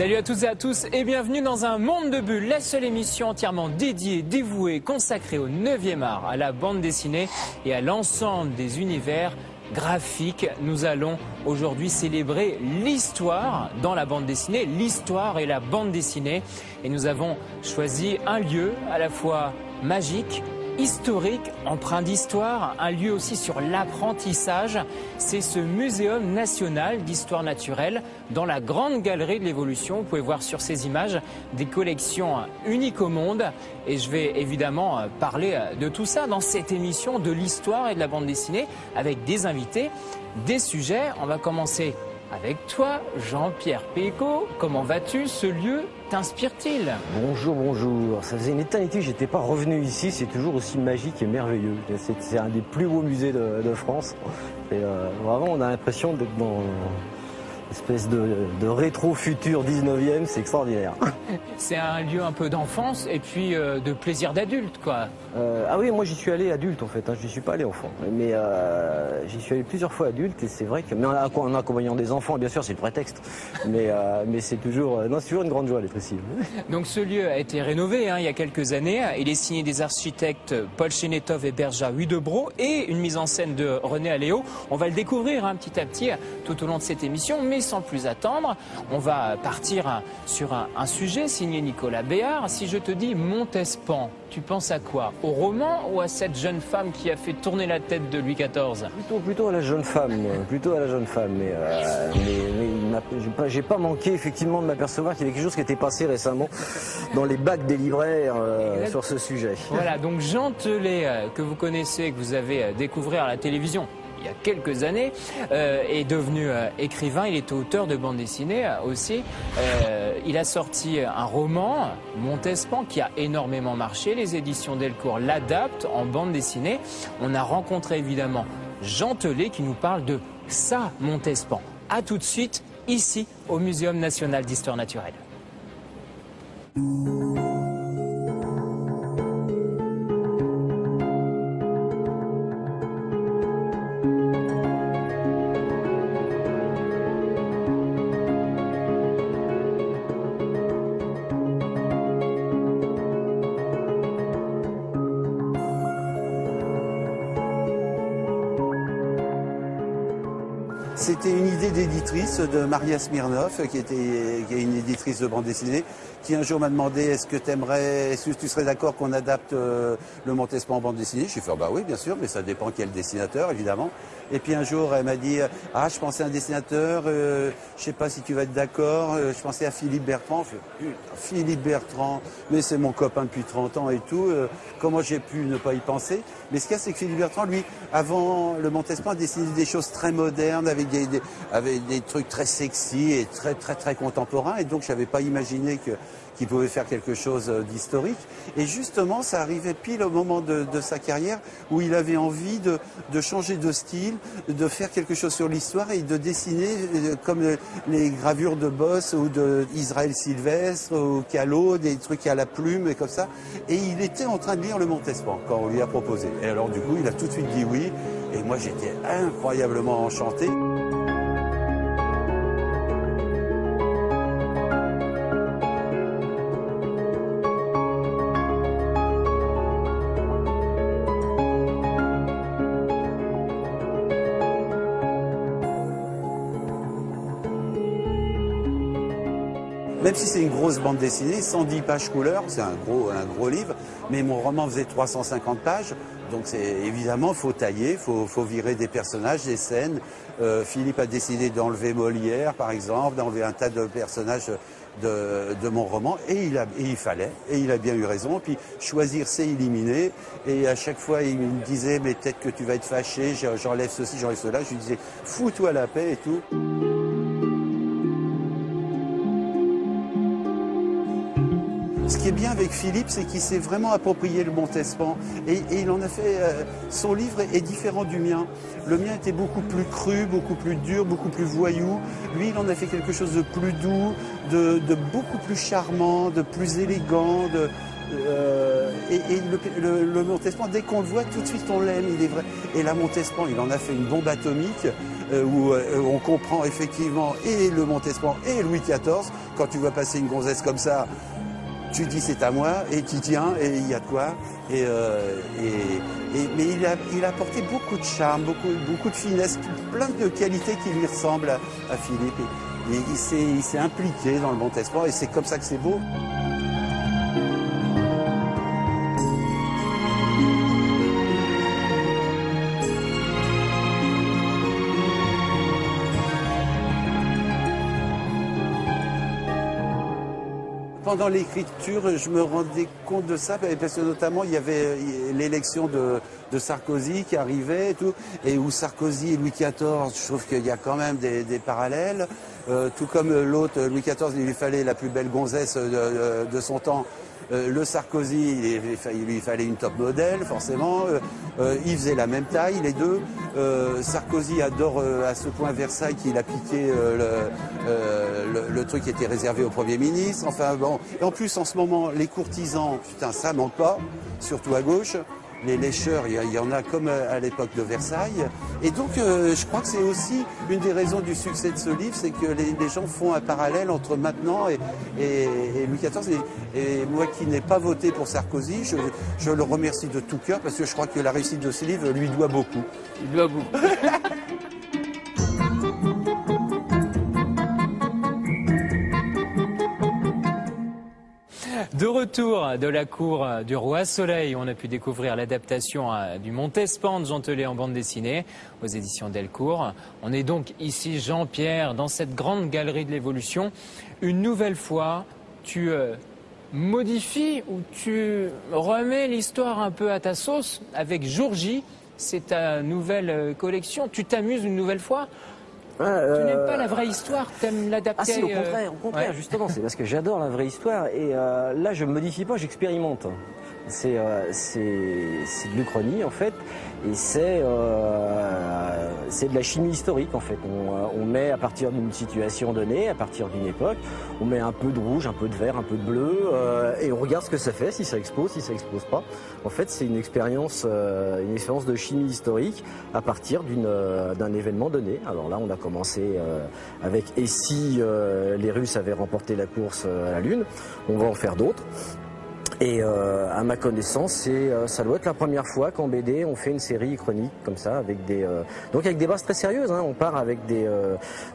Salut à toutes et à tous et bienvenue dans un monde de bulles, la seule émission entièrement dédiée, dévouée, consacrée au 9e art, à la bande dessinée et à l'ensemble des univers graphiques. Nous allons aujourd'hui célébrer l'histoire dans la bande dessinée, l'histoire et la bande dessinée. Et nous avons choisi un lieu à la fois magique, historique, empreint d'histoire, un lieu aussi sur l'apprentissage. C'est ce Muséum national d'histoire naturelle dans la grande galerie de l'évolution. Vous pouvez voir sur ces images des collections uniques au monde. Et je vais évidemment parler de tout ça dans cette émission de l'histoire et de la bande dessinée avec des invités, des sujets. On va commencer avec toi, Jean-Pierre Péco. Comment vas-tu Ce lieu t'inspire-t-il Bonjour, bonjour. Ça faisait une éternité que j'étais pas revenu ici. C'est toujours aussi magique et merveilleux. C'est un des plus beaux musées de, France. Et euh, vraiment, on a l'impression d'être dans espèce de, rétro-futur 19e, c'est extraordinaire. C'est un lieu un peu d'enfance et puis euh, de plaisir d'adulte, quoi. Euh, ah oui, moi j'y suis allé adulte en fait, hein. je n'y suis pas allé enfant. Mais euh, j'y suis allé plusieurs fois adulte et c'est vrai que. Mais en, accompagnant des enfants, bien sûr, c'est le prétexte. Mais, mais c'est toujours, non, toujours une grande joie d'être ici. Donc ce lieu a été rénové hein, il y a quelques années. Il est signé des architectes Paul Chénetov et Berja Huidebro et une mise en scène de René Aléo. On va le découvrir un hein, petit à petit tout au long de cette émission. Mais sans plus attendre, on va partir sur un, sujet signé Nicolas Béard. Si je te dis Montespan, tu penses à quoi? Au roman ou à cette jeune femme qui a fait tourner la tête de Louis XIV Plutôt, plutôt à la jeune femme, plutôt à la jeune femme. Mais, euh, j'ai pas, manqué effectivement de m'apercevoir qu'il y avait quelque chose qui était passé récemment dans les bacs des libraires euh, sur ce sujet. Voilà, donc Jean Telet, euh, que vous connaissez, que vous avez découvert à la télévision, il y a quelques années, euh, est devenu euh, écrivain. Il est auteur de bande dessinée euh, aussi. il a sorti un roman, Montespan, qui a énormément marché. Les éditions Delcourt l'adaptent en bande dessinée. On a rencontré évidemment Jean Telet qui nous parle de ça, Montespan. A tout de suite, ici, au Muséum national d'histoire naturelle. De Maria Smirnov, qui, est une éditrice de bande dessinée, qui un jour m'a demandé est-ce que t'aimerais, est-ce tu serais d'accord qu'on adapte euh, le Montespan en bande dessinée? Je suis fait bah oui bien sûr, mais ça dépend quel dessinateur évidemment. Et puis un jour elle m'a dit ah je pensais à un dessinateur, euh, je sais pas si tu vas être d'accord, euh, je pensais à Philippe Bertrand. Philippe Bertrand, mais c'est mon copain depuis 30 ans et tout. comment j'ai pu ne pas y penser? Mais ce qu'il y a c'est que Philippe Bertrand lui avant le Montespan a dessiné des choses très modernes avec des, avec des trucs très sexy et très très très contemporains. Et donc, je n'avais pas imaginé que qu'il pouvait faire quelque chose euh, d'historique. Et justement, ça arrivait pile au moment de, sa carrière où il avait envie de, de, changer de style, de faire quelque chose sur l'histoire et de dessiner euh, comme les gravures de Boss ou de Israël Sylvestre ou Callot, des trucs à la plume et comme ça. Et il était en train de lire le Montespan quand on lui a proposé. Et alors du coup, il a tout de suite dit oui. Et moi, j'étais incroyablement enchanté. Même si c'est une grosse bande dessinée, 110 pages couleur, c'est un gros, un gros livre, mais mon roman faisait 350 pages, donc c'est évidemment faut tailler, faut, faut virer des personnages, des scènes. Euh, Philippe a décidé d'enlever Molière, par exemple, d'enlever un tas de personnages de, mon roman, et il, a, il fallait, et il a bien eu raison. Puis choisir, c'est éliminer. Et à chaque fois, il me disait, mais peut-être que tu vas être fâché, j'enlève ceci, j'enlève cela. Je lui disais, fous-toi la paix et tout. Bien avec Philippe, c'est qu'il s'est vraiment approprié le Montespan et, il en a fait. Euh, son livre est différent du mien. Le mien était beaucoup plus cru, beaucoup plus dur, beaucoup plus voyou. Lui, il en a fait quelque chose de plus doux, de, beaucoup plus charmant, de plus élégant, euh, et, le, Montespan, dès qu'on le voit, tout de suite on l'aime, il est vrai. Et la Montespan, il en a fait une bombe atomique euh, où on comprend effectivement et le Montespan et Louis XIV. Quand tu vois passer une gonzesse comme ça, tu dis c'est à moi et tu tiens et il y a quoi. Et, mais il a, il a apporté beaucoup de charme, beaucoup, beaucoup de finesse, plein de qualités qui lui ressemblent à, Philippe. Et, il s'est impliqué dans le Montespan et c'est comme ça que c'est beau. Pendant l'écriture, je me rendais compte de ça, parce que notamment, il y avait l'élection de, Sarkozy qui arrivait et tout, et où Sarkozy et Louis XIV, je trouve qu'il y a quand même des, parallèles. Euh, tout comme l'autre, Louis XIV, il lui fallait la plus belle gonzesse de son temps, le Sarkozy, il, lui fallait une top modèle, forcément. Euh, euh, il faisait la même taille, les deux. Sarkozy adore à ce point Versailles qu'il a piqué le, truc qui était réservé au Premier ministre. Enfin bon. Et en plus, en ce moment, les courtisans, putain, ça manque pas, surtout à gauche les lécheurs, il y, en a comme à l'époque de Versailles. Et donc, euh, je crois que c'est aussi une des raisons du succès de ce livre, c'est que les, gens font un parallèle entre maintenant et, Louis XIV. Et, moi qui n'ai pas voté pour Sarkozy, je, je, le remercie de tout cœur parce que je crois que la réussite de ce livre lui doit beaucoup. Il doit beaucoup. retour de la cour du Roi Soleil, on a pu découvrir l'adaptation euh, du Montespan de Jean en bande dessinée aux éditions Delcourt. On est donc ici, Jean-Pierre, dans cette grande galerie de l'évolution. Une nouvelle fois, tu euh, modifies ou tu remets l'histoire un peu à ta sauce avec Jour. C'est ta nouvelle euh, collection. Tu t'amuses une nouvelle fois tu n'aimes pas la vraie histoire, tu aimes l'adapter Ah si, au contraire, au contraire justement, c'est parce que j'adore la vraie histoire et là je ne modifie pas, j'expérimente. C'est de l'Uchronie en fait et c'est euh, de la chimie historique en fait. On, euh, on met à partir d'une situation donnée, à partir d'une époque, on met un peu de rouge, un peu de vert, un peu de bleu, euh, et on regarde ce que ça fait, si ça explose, si ça explose pas. En fait, c'est une expérience, euh, une expérience de chimie historique à partir euh, d'un événement donné. Alors là, on a commencé avec et si les Russes avaient remporté la course à la Lune, on va en faire d'autres. Et euh, à ma connaissance, euh, ça doit être la première fois qu'en BD on fait une série chronique comme ça, avec des euh, donc avec des bases très sérieuses. Hein. On part avec des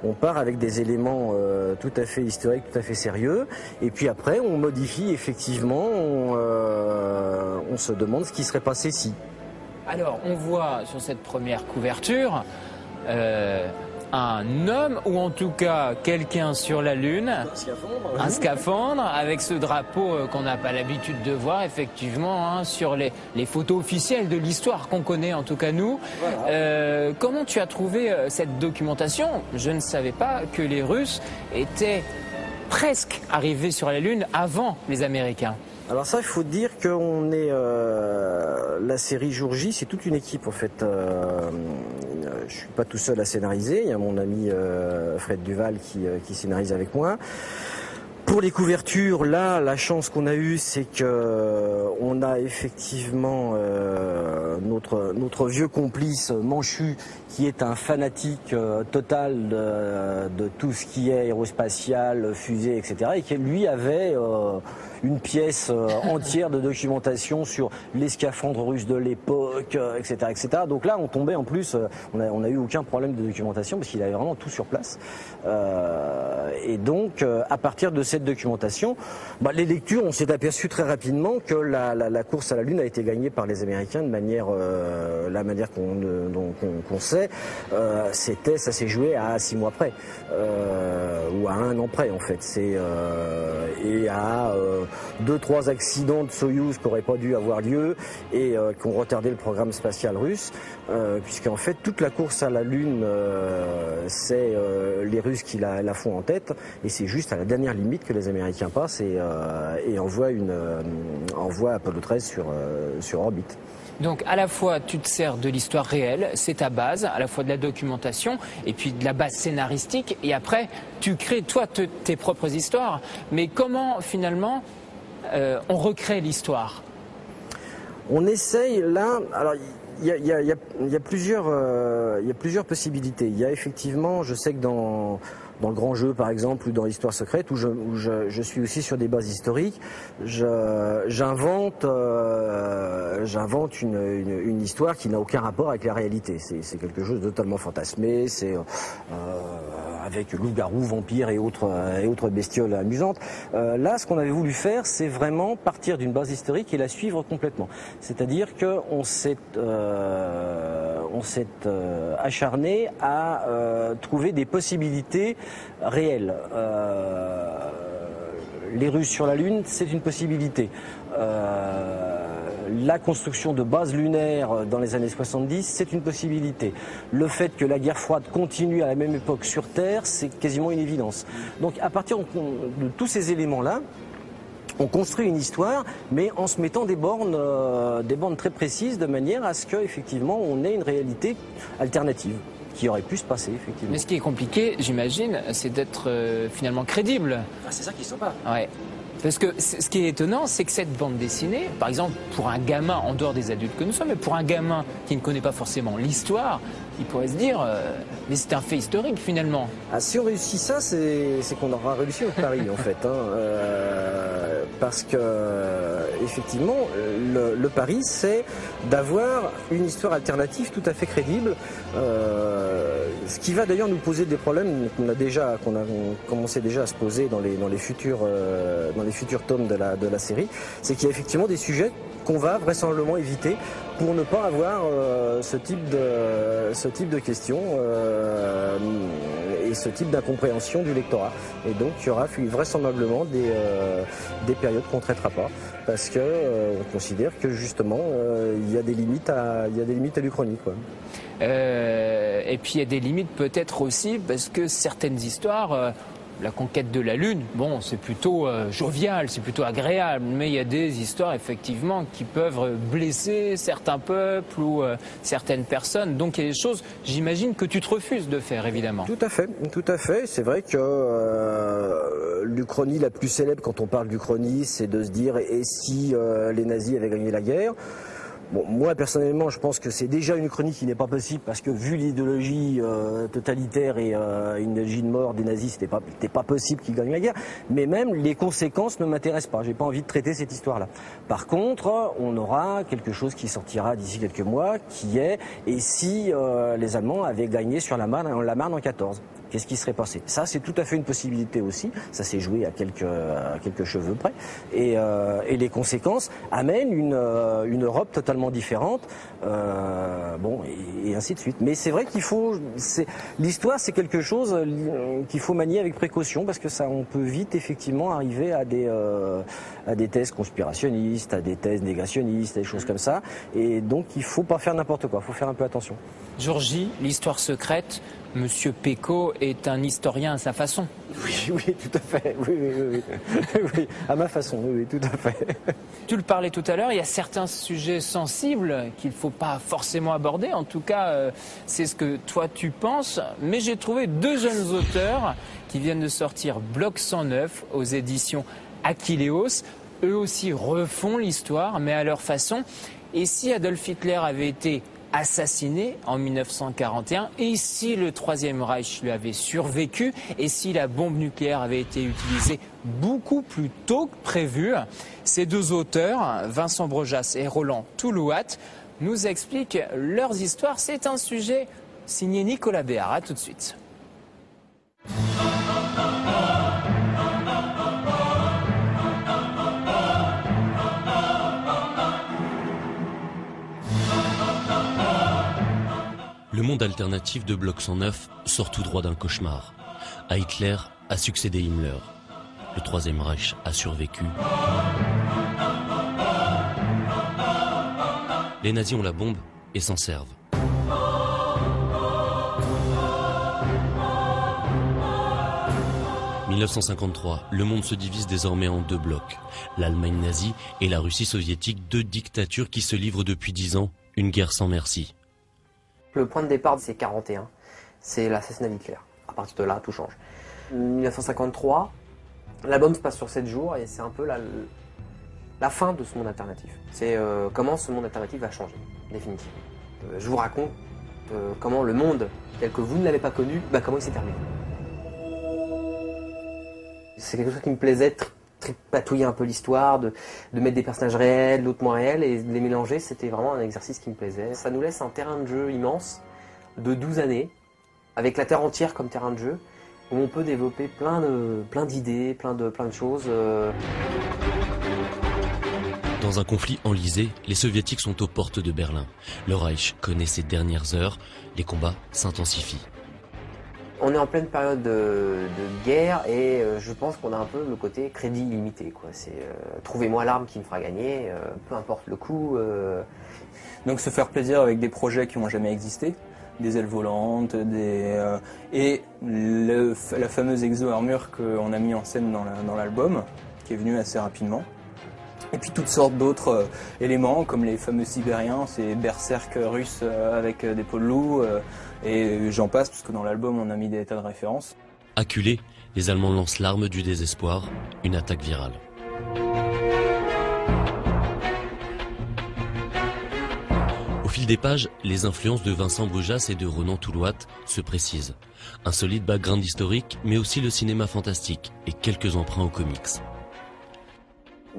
on part avec des éléments tout à fait historiques, tout à fait sérieux. Et puis après, on modifie effectivement. On, on se demande ce qui serait passé si. Alors, on voit sur cette première couverture un homme ou en tout cas quelqu'un sur la Lune, un scaphandre, avec ce drapeau euh, qu'on n'a pas l'habitude de voir effectivement hein, sur les, photos officielles de l'histoire qu'on connaît en tout cas nous. Euh, comment tu as trouvé euh, cette documentation? Je ne savais pas que les Russes étaient presque arrivés sur la Lune avant les Américains. Alors ça, il faut dire qu'on est euh, la série Jour J, c'est toute une équipe en fait. Euh, je suis pas tout seul à scénariser. Il y a mon ami euh, Fred Duval qui, qui scénarise avec moi. Pour les couvertures, là, la chance qu'on a eue, c'est que on a effectivement notre notre vieux complice Manchu, qui est un fanatique total de, de, tout ce qui est aérospatial, fusée, etc., et qui lui avait une pièce euh, entière de documentation sur les scaphandres russes de l'époque, etc., euh, etc. Donc là, on tombait en plus, euh, on n'a on a eu aucun problème de documentation parce qu'il avait vraiment tout sur place. et donc, à partir de cette documentation, bah, les lectures, on s'est aperçu très rapidement que la, course à la Lune a été gagnée par les Américains de manière, la manière qu'on sait, c'était, ça s'est joué à six mois près ou à un an près en fait. Et à deux trois accidents de Soyouz qui n'auraient pas dû avoir lieu et euh, qui ont retardé le programme spatial russe, euh, puisqu'en fait toute la course à la Lune, euh, c'est les Russes qui la, font en tête, et c'est juste à la dernière limite que les Américains passent et, envoient, une, envoient Apollo 13 sur, sur orbite. Donc à la fois tu te sers de l'histoire réelle, c'est ta base, à la fois de la documentation et puis de la base scénaristique et après tu crées toi tes propres histoires. Mais comment finalement euh, on recrée l'histoire On essaye là. Alors, il y a, plusieurs, possibilités. Il y a effectivement, je sais que dans le grand jeu par exemple ou dans l'histoire secrète où je, suis aussi sur des bases historiques, j'invente euh, une, histoire qui n'a aucun rapport avec la réalité. C'est c'est quelque chose de totalement fantasmé. C'est euh, avec loup-garou, vampires et autres et autres bestioles amusantes. Euh, là, ce qu'on avait voulu faire, c'est vraiment partir d'une base historique et la suivre complètement. C'est-à-dire que on s'est euh, on s'est euh, acharné à euh, trouver des possibilités réelles. Euh, les Russes sur la Lune, c'est une possibilité. Euh, la construction de bases lunaires dans les années 70, c'est une possibilité. Le fait que la guerre froide continue à la même époque sur Terre, c'est quasiment une évidence. Donc à partir de tous ces éléments-là, on construit une histoire, mais en se mettant des bornes, euh, des bornes très précises, de manière à ce qu'effectivement on ait une réalité alternative qui aurait pu se passer effectivement. Mais ce qui est compliqué, j'imagine, c'est d'être euh, finalement crédible. c'est ça qui sont pas. Ouais. Parce que ce qui est étonnant, c'est que cette bande dessinée, par exemple, pour un gamin, en dehors des adultes que nous sommes, mais pour un gamin qui ne connaît pas forcément l'histoire, il pourrait se dire, euh, mais c'est un fait historique finalement. Ah, si on réussit ça, c'est qu'on aura réussi au pari en fait. hein. Euh, parce que effectivement, le, pari, c'est d'avoir une histoire alternative tout à fait crédible. euh, ce qui va d'ailleurs nous poser des problèmes qu'on a déjà, qu'on a commencé déjà à se poser dans les futurs tomes de la série, c'est qu'il y a effectivement des sujets qu'on va vraisemblablement éviter pour ne pas avoir euh, ce type de ce type de questions euh, et ce type d'incompréhension du lectorat. Et donc il y aura vraisemblablement des euh, des périodes qu'on traitera pas parce que euh, on considère que justement il y a des limites à il y a des limites à et puis il y a des limites peut-être aussi parce que certaines histoires, la conquête de la Lune, bon, c'est plutôt euh, jovial, c'est plutôt agréable, mais il y a des histoires effectivement qui peuvent blesser certains peuples ou euh, certaines personnes. Donc il y a des choses, j'imagine, que tu te refuses de faire évidemment. Tout à fait, tout à fait. C'est vrai que euh, la plus célèbre quand on parle d'Uchronie, c'est de se dire et si euh, les nazis avaient gagné la guerre? Bon, moi personnellement, je pense que c'est déjà une Uchronie qui n'est pas possible parce que vu l'idéologie euh, totalitaire et euh, une idéologie de mort des nazis, c'était pas, pas possible qu'ils gagnent la guerre. Mais même les conséquences ne m'intéressent pas. J'ai pas envie de traiter cette histoire-là. Par contre, on aura quelque chose qui sortira d'ici quelques mois, qui est et si euh, les Allemands avaient gagné sur la Marne, la Marne en 14 Qu'est-ce qui serait passé Ça, c'est tout à fait une possibilité aussi. Ça s'est joué à quelques, quelques cheveux près. Et, euh, et les conséquences amènent une, euh, une Europe totalement différente. Euh, bon, et, ainsi de suite. Mais c'est vrai qu'il faut. L'histoire, c'est quelque chose qu'il faut manier avec précaution parce que ça, on peut vite effectivement arriver à des, à des thèses conspirationnistes, à des thèses négationnistes, à des choses comme ça. Et donc, il faut pas faire n'importe quoi. Il faut faire un peu attention. J, l'histoire secrète, Monsieur Péco est un historien à sa façon. Oui, oui, tout à fait. Oui, oui, oui, à ma façon, oui, oui, tout à fait. Tu le parlais tout à l'heure, il y a certains sujets sensibles qu'il ne faut pas forcément aborder. En tout cas, euh, c'est ce que toi tu penses. Mais j'ai trouvé deux jeunes auteurs qui viennent de sortir Bloc 109 aux éditions Aquileos. Eux aussi refont l'histoire, mais à leur façon. Et si Adolf Hitler avait été assassiné en 1941 et si le Troisième Reich lui avait survécu et si la bombe nucléaire avait été utilisée beaucoup plus tôt que prévu. Ces deux auteurs, Vincent Brojas et Roland Toulouat, nous expliquent leurs histoires. C'est un sujet signé Nicolas Béard. À tout de suite. Le monde alternatif de Bloc 109 sort tout droit d'un cauchemar. À Hitler a succédé Himmler. Le Troisième Reich a survécu. Les nazis ont la bombe et s'en servent. « 1953, le monde se divise désormais en deux blocs. L'Allemagne nazie et la Russie soviétique, deux dictatures qui se livrent depuis dix ans, une guerre sans merci. Le point de départ, c'est 41. C'est l'assassinat d'Hitler. À partir de là, tout change. 1953, l'album se passe sur 7 jours et c'est un peu la, fin de ce monde alternatif. C'est euh, comment ce monde alternatif va changer, définitivement. Euh, je vous raconte euh, comment le monde tel que vous ne l'avez pas connu, bah, comment il s'est terminé. C'est quelque chose qui me plaisait, tripatouiller un peu l'histoire, de, mettre des personnages réels, d'autres moins réels, et de les mélanger, c'était vraiment un exercice qui me plaisait. Ça nous laisse un terrain de jeu immense, de 12 années, avec la Terre entière comme terrain de jeu, où on peut développer plein d'idées, plein de plein de choses. euh. Dans un conflit enlisé, les soviétiques sont aux portes de Berlin. Le Reich connaît ses dernières heures, les combats s'intensifient. On est en pleine période de, guerre et euh, je pense qu'on a un peu le côté crédit illimité. Quoi. C'est euh, trouvez-moi l'arme qui me fera gagner, euh, peu importe le euh. Donc se faire plaisir avec des projets qui n'ont jamais existé, des ailes volantes, des, et la fameuse exo-armure qu'on a mis en scène dans l'album, qui est venue assez rapidement. Et puis toutes sortes d'autres euh, éléments, comme les fameux Sibériens, ces berserk russes euh, avec euh, des peaux de loup, et j'en passe, parce que dans l'album on a mis des tas de références. Acculés, les Allemands lancent l'arme du désespoir, une attaque virale. Au fil des pages, les influences de Vincent Brujas et de Ronan Toulouat se précisent. Un solide background historique, mais aussi le cinéma fantastique et quelques emprunts aux comics.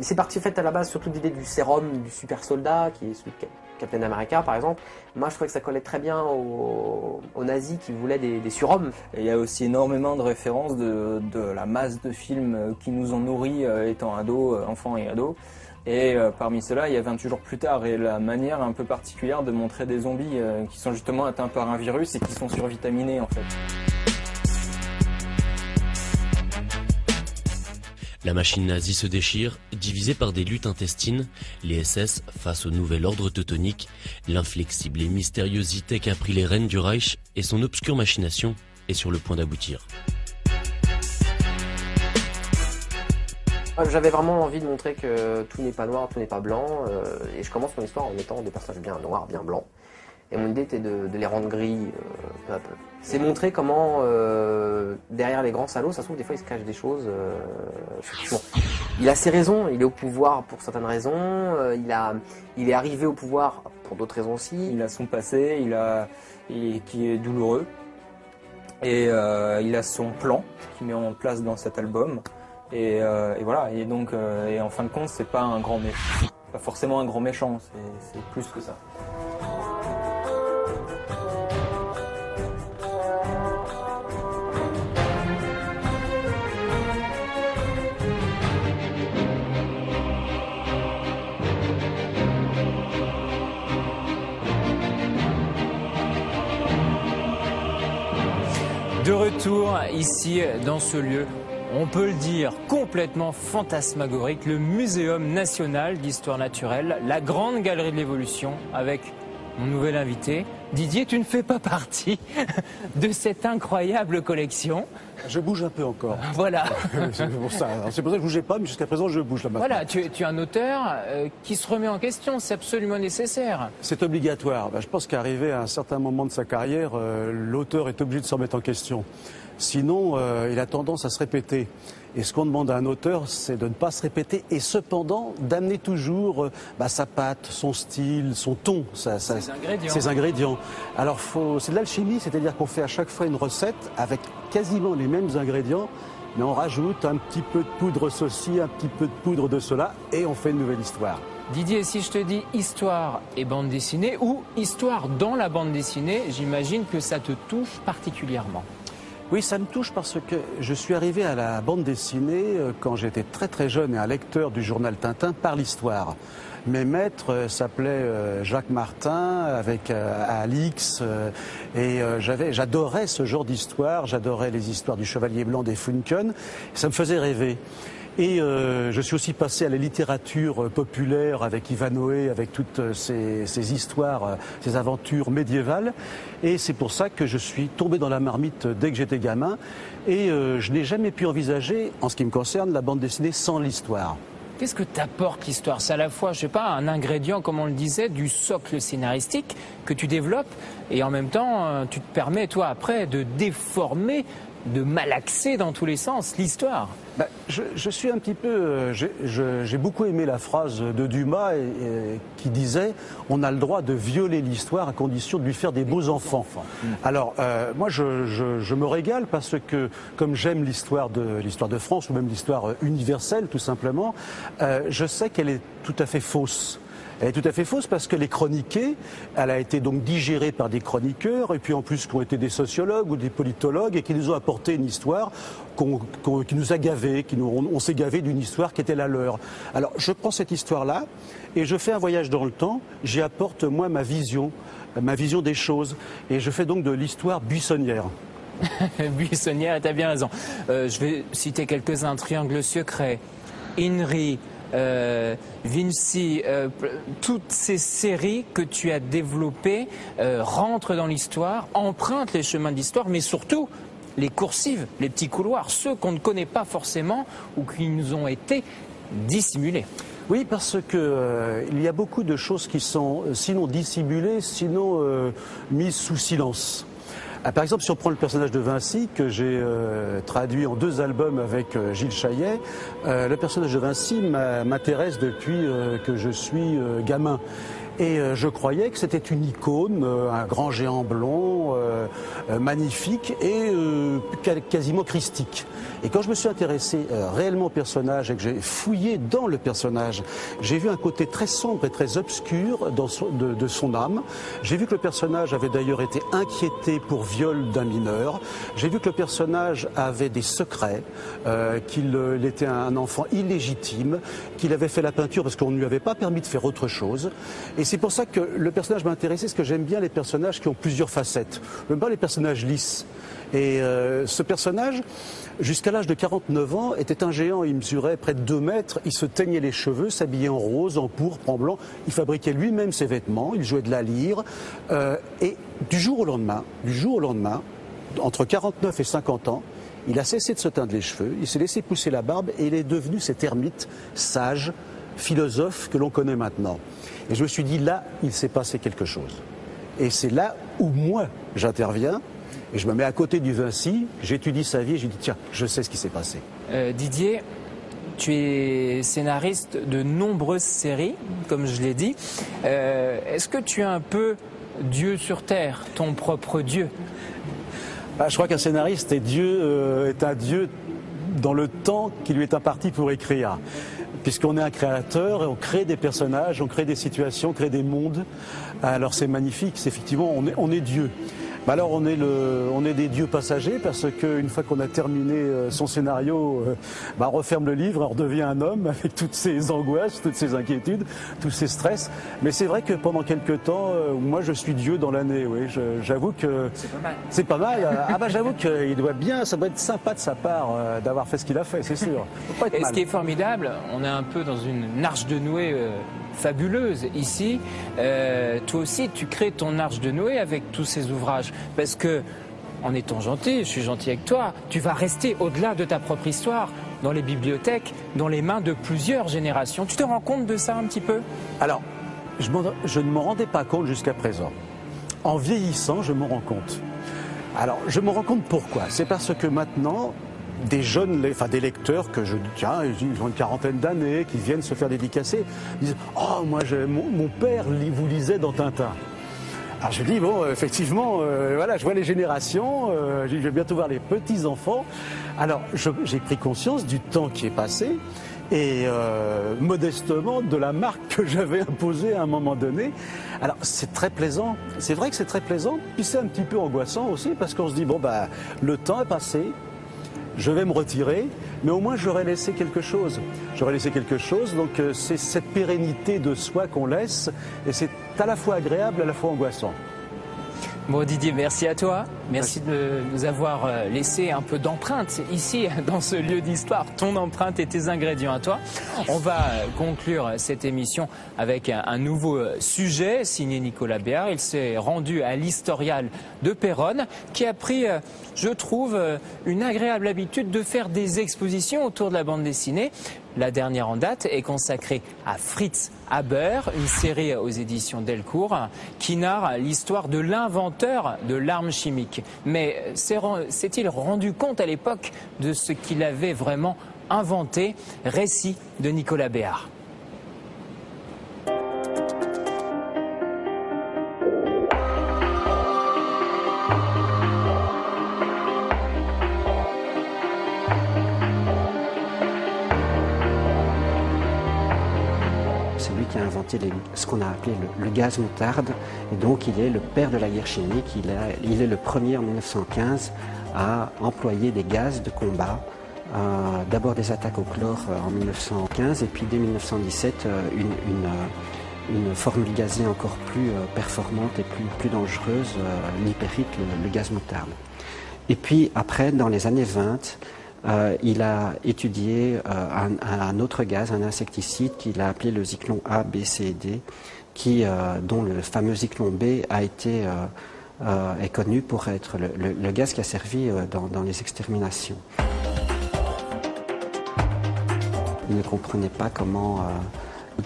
C'est parti fait à la base surtout l'idée du sérum du super soldat, qui est celui de Cap- Captain America par exemple. Moi je trouvais que ça collait très bien aux, nazis qui voulaient des, des surhommes. Et il y a aussi énormément de références de, de la masse de films euh, qui nous ont nourris euh, étant ados, euh, enfants et ados. Et parmi ceux-là, il y a 28 jours plus tard, et la manière un peu particulière de montrer des zombies qui sont justement atteints par un virus et qui sont survitaminés en fait. La machine nazie se déchire, divisée par des luttes intestines, les SS, face au nouvel ordre teutonique, l'inflexible et mystérieuse ITEC a pris les rênes du Reich et son obscure machination est sur le point d'aboutir. Euh, J'avais vraiment envie de montrer que tout n'est pas noir, tout n'est pas blanc, euh, et je commence mon histoire en mettant des personnages bien noirs, bien blancs. Et mon idée était de, les rendre gris euh, peu à peu. C'est montrer comment euh, derrière les grands salauds, ça se trouve des fois il se cache des choses. euh, effectivement. Il a ses raisons, il est au pouvoir pour certaines raisons, euh, il a, il est arrivé au pouvoir pour d'autres raisons aussi. Il a son passé, il a, qui est douloureux, et il a son plan qu'il met en place dans cet album. Et, et voilà. Et donc, et en fin de compte, c'est pas un grand méchant, pas forcément un grand méchant, c'est plus que ça. De retour ici dans ce lieu, on peut le dire complètement fantasmagorique, le Muséum national d'histoire naturelle, la grande galerie de l'évolution avec mon nouvel invité. Didier, tu ne fais pas partie de cette incroyable collection. Je bouge un peu encore. Voilà. c'est pour ça. C'est pour ça que je bougeais pas, mais jusqu'à présent je bouge là maintenant. Voilà, tu, es- tu es un auteur euh, qui se remet en question, c'est absolument nécessaire. C'est obligatoire. Ben, je pense qu'arrivé à un certain moment de sa carrière, euh, l'auteur est obligé de se remettre en question. Sinon, euh, il a tendance à se répéter. Et ce qu'on demande à un auteur, c'est de ne pas se répéter et cependant d'amener toujours euh, bah, sa patte, son style, son ton, sa- sa- Ses ingrédients. ses ingrédients. Alors, c'est de l'alchimie, c'est-à-dire qu'on fait à chaque fois une recette avec quasiment les mêmes ingrédients, mais on rajoute un petit peu de poudre ceci, un petit peu de poudre de cela, et on fait une nouvelle histoire. Didier, si je te dis histoire et bande dessinée, ou histoire dans la bande dessinée, j'imagine que ça te touche particulièrement. Oui, ça me touche parce que je suis arrivé à la bande dessinée euh, quand j'étais très très jeune et un lecteur du journal Tintin par l'histoire. Mes maîtres euh, s'appelaient euh, Jacques Martin avec Alix et j'avais, j'adorais ce genre d'histoire, j'adorais les histoires du Chevalier Blanc des Funken, ça me faisait rêver. Et euh, je suis aussi passé à la littérature euh, populaire avec Ivanhoé, avec toutes euh, ces, ces histoires, euh, ces aventures médiévales. Et c'est pour ça que je suis tombé dans la marmite dès que j'étais gamin. Et euh, je n'ai jamais pu envisager, en ce qui me concerne, la bande dessinée sans l'histoire. Qu'est-ce que t'apporte l'histoire? C'est à la fois, je sais pas, un ingrédient, comme on le disait, du socle scénaristique que tu développes, et en même temps, tu te permets, toi, après, de déformer de malaxer dans tous les sens l'histoire. Bah, je, je, suis un petit peu. euh, J'ai beaucoup aimé la phrase de Dumas et, et, qui disait On a le droit de violer l'histoire à condition de lui faire des beaux enfants. Alors, euh, moi, je, je, je, me régale parce que, comme j'aime l'histoire de, l'histoire de France ou même l'histoire universelle, tout simplement, euh, je sais qu'elle est tout à fait fausse. Elle est tout à fait fausse parce qu'elle est chroniquée, elle a été donc digérée par des chroniqueurs et puis en plus qui ont été des sociologues ou des politologues et qui nous ont apporté une histoire qui nous a gavés, qui nous, on, on gavé d'une histoire qui était la leur. Alors je prends cette histoire-là et je fais un voyage dans le temps, j'y apporte moi ma vision, ma vision des choses et je fais donc de l'histoire buissonnière. buissonnière, tu as bien raison. Euh, je vais citer quelques-uns, Triangle secret, Inri, euh, Vinci, euh, toutes ces séries que tu as développées euh, rentrent dans l'histoire, empruntent les chemins de l'histoire, mais surtout les coursives, les petits couloirs, ceux qu'on ne connaît pas forcément ou qui nous ont été dissimulés. Oui, parce que il y a beaucoup de choses qui sont sinon dissimulées, sinon mises sous silence. Ah, par exemple, si on prend le personnage de Vinci, que j'ai euh, traduit en deux albums avec euh, Gilles Chaillet, euh, le personnage de Vinci m'intéresse depuis que je suis gamin. Et je croyais que c'était une icône, un grand géant blond, magnifique et quasiment christique. Et quand je me suis intéressé réellement au personnage et que j'ai fouillé dans le personnage, j'ai vu un côté très sombre et très obscur dans de, son âme. J'ai vu que le personnage avait d'ailleurs été inquiété pour viol d'un mineur. J'ai vu que le personnage avait des secrets, euh, qu'il euh, était un enfant illégitime, qu'il avait fait la peinture parce qu'on ne lui avait pas permis de faire autre chose. C'est pour ça que le personnage m'a intéressé, parce que j'aime bien les personnages qui ont plusieurs facettes. Je n'aime pas les personnages lisses. Et euh, ce personnage, jusqu'à l'âge de 49 ans, était un géant. Il mesurait près de 2 mètres. Il se teignait les cheveux, s'habillait en rose, en pourpre, en blanc. Il fabriquait lui-même ses vêtements. Il jouait de la lyre. Euh, et du jour au lendemain, du jour au lendemain, entre 49 et 50 ans, il a cessé de se teindre les cheveux. Il s'est laissé pousser la barbe et il est devenu cet ermite sage, philosophe que l'on connaît maintenant. Et je me suis dit, là, il s'est passé quelque chose. Et c'est là où moi, j'interviens et je me mets à côté du Vinci, j'étudie sa vie et je dis tiens, je sais ce qui s'est passé. Euh, Didier, tu es scénariste de nombreuses séries, comme je l'ai dit. Euh, Est-ce que tu es un peu Dieu sur terre, ton propre Dieu? Bah, Je crois qu'un scénariste est, Dieu, euh, est un Dieu dans le temps qui lui est imparti pour écrire. Puisqu'on est un créateur on crée des personnages, on crée des situations, on crée des mondes. Alors c'est magnifique, c'est effectivement, on est, on est Dieu. Bah alors on est, le, on est des dieux passagers parce qu'une fois qu'on a terminé euh, son scénario, euh, bah on referme le livre, on redevient un homme avec toutes ses angoisses, toutes ses inquiétudes, tous ses stress. Mais c'est vrai que pendant quelques temps, euh, moi je suis Dieu dans l'année. Oui, j'avoue que c'est pas mal. C'est pas mal. ah bah j'avoue qu'il doit bien, ça doit être sympa de sa part d'avoir fait ce qu'il a fait, c'est sûr. Et ce qui est formidable, on est un peu dans une arche de Noé fabuleuse ici. Euh, toi aussi, tu crées ton arche de Noé avec tous ces ouvrages. Parce que, en étant gentil, je suis gentil avec toi, tu vas rester au-delà de ta propre histoire, dans les bibliothèques, dans les mains de plusieurs générations. Tu te rends compte de ça un petit peu? Alors, je, je ne m'en rendais pas compte jusqu'à présent. En vieillissant, je m'en rends compte. Alors, je me rends compte pourquoi? C'est parce que maintenant, des jeunes, enfin des lecteurs que je tiens, ils ont une quarantaine d'années, qui viennent se faire dédicacer, disent Oh, moi, mon, mon, père vous lisait dans Tintin. Alors je dis bon, effectivement, euh, voilà, je vois les générations, euh, je vais bientôt voir les petits enfants. Alors j'ai pris conscience du temps qui est passé et euh, modestement de la marque que j'avais imposée à un moment donné. Alors c'est très plaisant, c'est vrai que c'est très plaisant, puis c'est un petit peu angoissant aussi parce qu'on se dit bon bah le temps est passé, je vais me retirer, mais au moins j'aurais laissé quelque chose. J'aurais laissé quelque chose, donc euh, c'est cette pérennité de soi qu'on laisse, et c'est à la fois agréable, à la fois angoissant. Bon Didier, merci à toi. Merci de nous avoir euh, laissé un peu d'empreinte ici dans ce lieu d'histoire. Ton empreinte et tes ingrédients à toi. On va euh, conclure cette émission avec un nouveau sujet signé Nicolas Béard. Il s'est rendu à l'historial de Péronne qui a pris, euh, je trouve, une agréable habitude de faire des expositions autour de la bande dessinée La dernière en date est consacrée à Fritz Haber, une série aux éditions Delcourt qui narre l'histoire de l'inventeur de l'arme chimique. Mais s'est-il rendu compte à l'époque de ce qu'il avait vraiment inventé? Récit de Nicolas Béard. Ce qu'on a appelé le, gaz moutarde. Et donc il est le père de la guerre chimique. Il, est le premier en 1915 à employer des gaz de combat. Euh, d'abord des attaques au chlore euh, en 1915 et puis dès 1917 euh, une, formule gazée encore plus performante et plus, plus dangereuse, l'hypérite, le, gaz moutarde. Et puis après, dans les années 20, euh, il a étudié euh, un, autre gaz, un insecticide qu'il a appelé le zyklon A, B, C et D, euh, dont le fameux zyklon B a été, est connu pour être le, gaz qui a servi dans, les exterminations. Il ne comprenait pas comment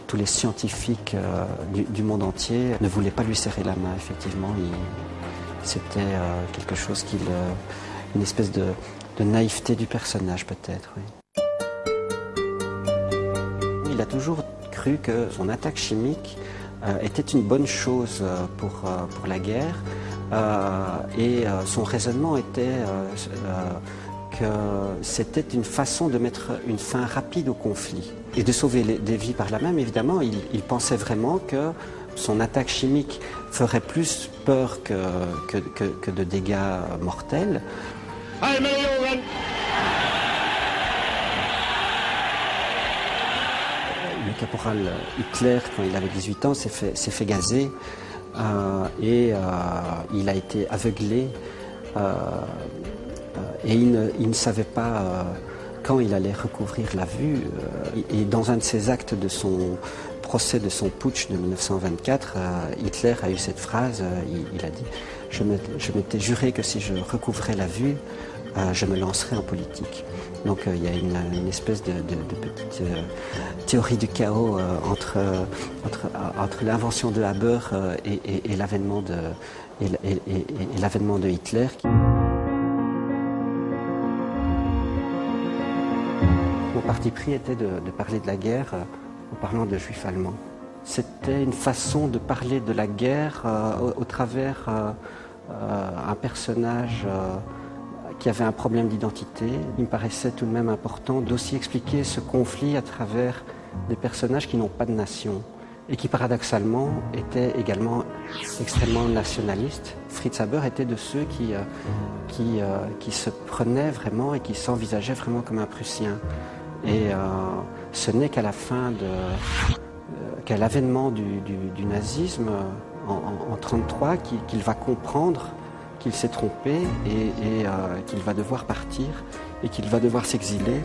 tous les scientifiques du, monde entier ne voulaient pas lui serrer la main. Effectivement, c'était quelque chose qu'il, une espèce de, naïveté du personnage peut-être. Il a toujours cru que son attaque chimique euh, était une bonne chose euh, pour, euh, pour la guerre et son raisonnement était que c'était une façon de mettre une fin rapide au conflit et de sauver des vies par là même. Évidemment, il, pensait vraiment que son attaque chimique ferait plus peur que de dégâts mortels. Le caporal Hitler, quand il avait 18 ans, s'est fait, gazer euh, et euh, il a été aveuglé euh, et il ne, savait pas quand il allait recouvrir la vue. et dans un de ses actes de son procès de son putsch de 1924, Hitler a eu cette phrase, il, a dit, je m'étais juré que si je recouvrais la vue, je me lancerai en politique. Donc euh, il y a une, espèce de, petite euh, théorie du chaos entre, l'invention de Haber et, l'avènement de, Hitler. Mon parti pris était de, parler de la guerre en parlant de juifs allemands. C'était une façon de parler de la guerre au, travers un personnage qui avait un problème d'identité. Il me paraissait tout de même important d'aussi expliquer ce conflit à travers des personnages qui n'ont pas de nation et qui paradoxalement étaient également extrêmement nationalistes. Fritz Haber était de ceux qui, euh, euh, qui se prenaient vraiment et qui s'envisageaient vraiment comme un Prussien. Et euh, ce n'est qu'à la fin qu'à l'avènement du, nazisme en 1933 qu'il va comprendre qu'il s'est trompé et, euh, qu'il va devoir partir et qu'il va devoir s'exiler.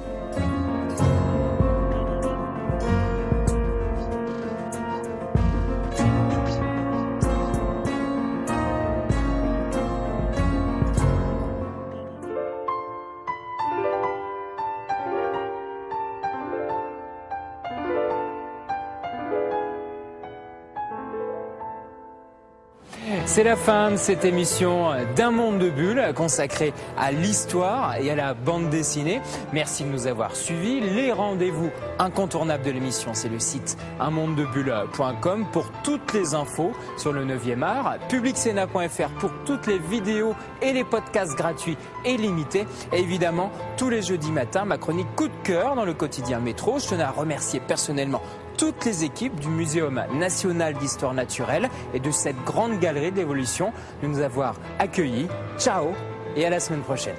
C'est la fin de cette émission d'un monde de bulles consacrée à l'histoire et à la bande dessinée. Merci de nous avoir suivis. Les rendez-vous incontournables de l'émission, c'est le site unmondedebulle.com pour toutes les infos sur le 9e art, publicsena.fr pour toutes les vidéos et les podcasts gratuits et limités. Et évidemment, tous les jeudis matins, ma chronique coup de cœur dans le quotidien métro. Je tenais à remercier personnellement toutes les équipes du Muséum national d'histoire naturelle et de cette grande galerie d'évolution de nous avoir accueillis. Ciao et à la semaine prochaine.